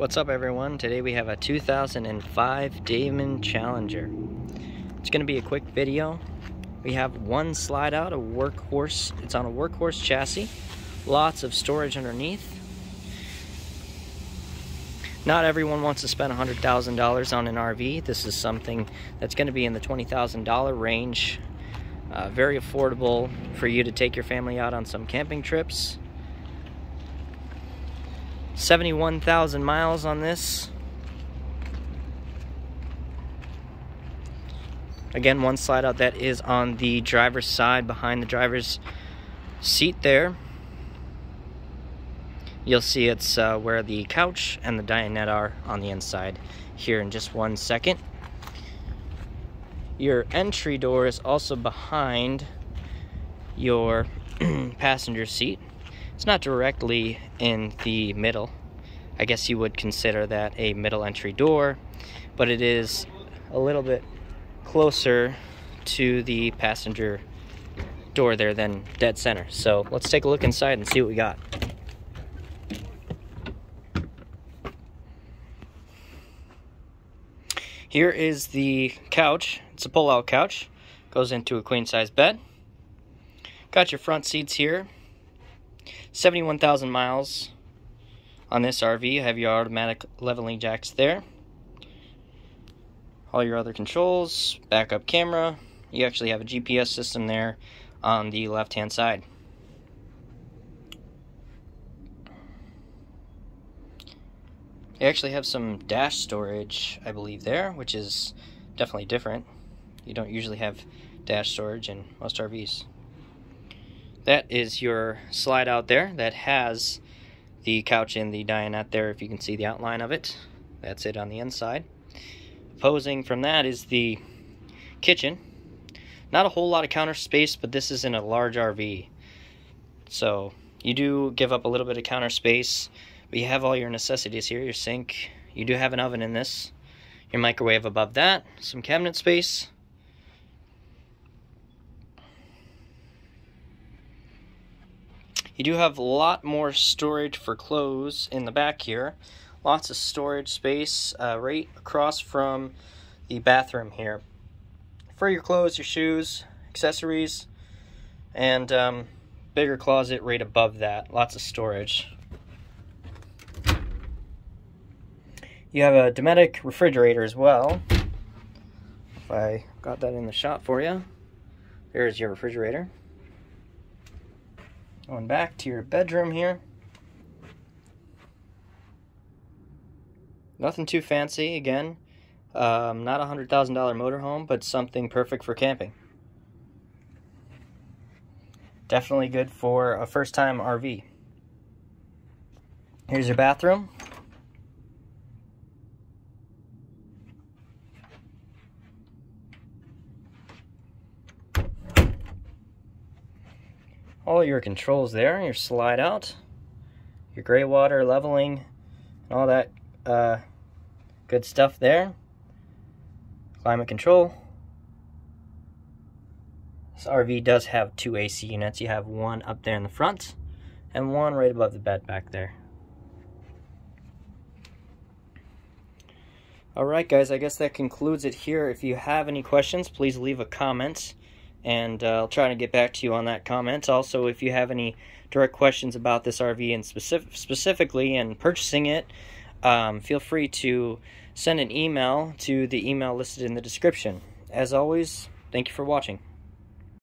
What's up everyone? Today we have a 2005 Damon Challenger. It's going to be a quick video. We have one slide out, a workhorse. It's on a workhorse chassis. Lots of storage underneath. Not everyone wants to spend $100,000 on an RV. This is something that's going to be in the $20,000 range. Uh, very affordable for you to take your family out on some camping trips. 71,000 miles on this. Again, one slide out that is on the driver's side behind the driver's seat there. You'll see it's uh, where the couch and the dinette are on the inside here in just one second. Your entry door is also behind your passenger seat. It's not directly in the middle. I guess you would consider that a middle entry door, but it is a little bit closer to the passenger door there than dead center. So let's take a look inside and see what we got. Here is the couch. It's a pull-out couch. Goes into a queen-size bed. Got your front seats here. 71,000 miles on this RV. You have your automatic leveling jacks there. All your other controls, backup camera. You actually have a GPS system there on the left hand side. You actually have some dash storage, I believe, there, which is definitely different. You don't usually have dash storage in most RVs that is your slide out there that has the couch and the dinette there if you can see the outline of it. That's it on the inside. Opposing from that is the kitchen. Not a whole lot of counter space but this is in a large RV so you do give up a little bit of counter space but you have all your necessities here your sink. You do have an oven in this your microwave above that some cabinet space You do have a lot more storage for clothes in the back here. Lots of storage space uh, right across from the bathroom here. For your clothes, your shoes, accessories, and um, bigger closet right above that. Lots of storage. You have a Dometic refrigerator as well. If I got that in the shot for you. There's your refrigerator. Going back to your bedroom here. Nothing too fancy, again. Um, not a $100,000 motorhome, but something perfect for camping. Definitely good for a first-time RV. Here's your bathroom. All your controls there, your slide out, your gray water leveling, and all that uh, good stuff there. Climate control. This RV does have two AC units. You have one up there in the front and one right above the bed back there. Alright guys, I guess that concludes it here. If you have any questions, please leave a comment and uh, I'll try to get back to you on that comment. Also, if you have any direct questions about this RV and specific, specifically and purchasing it, um, feel free to send an email to the email listed in the description. As always, thank you for watching.